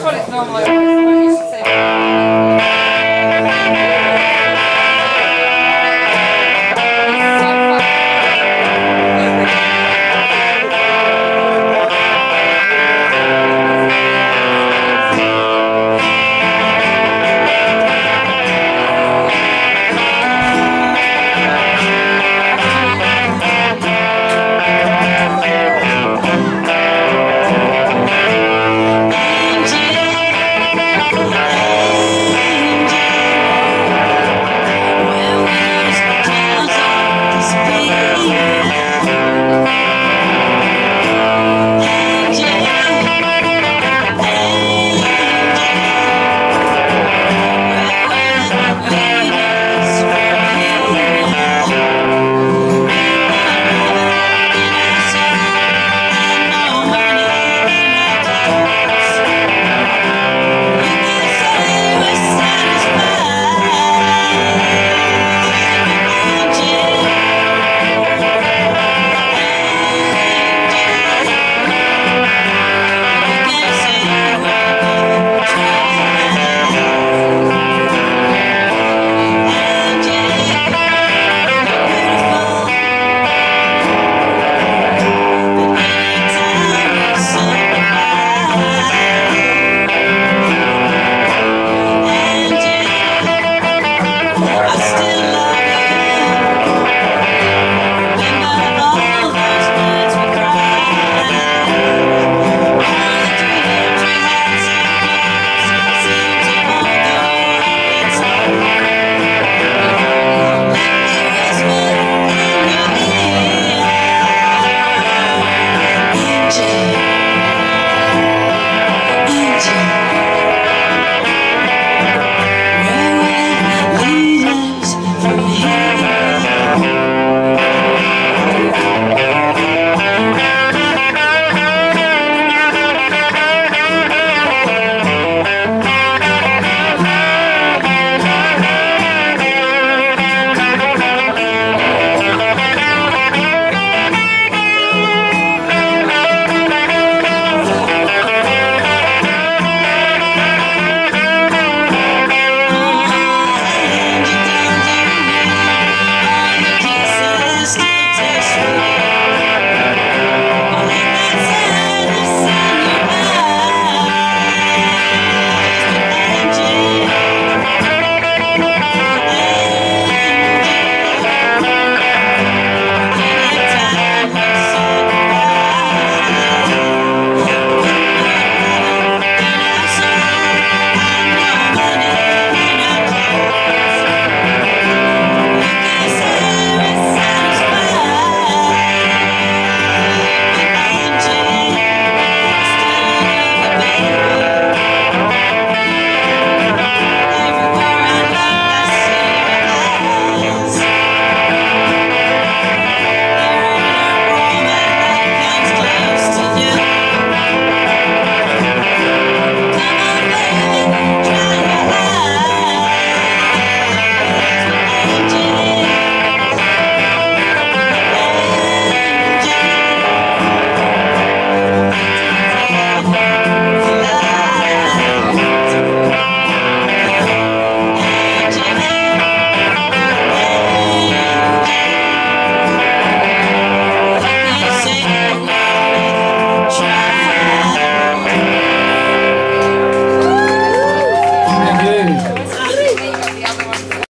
Sorry, no.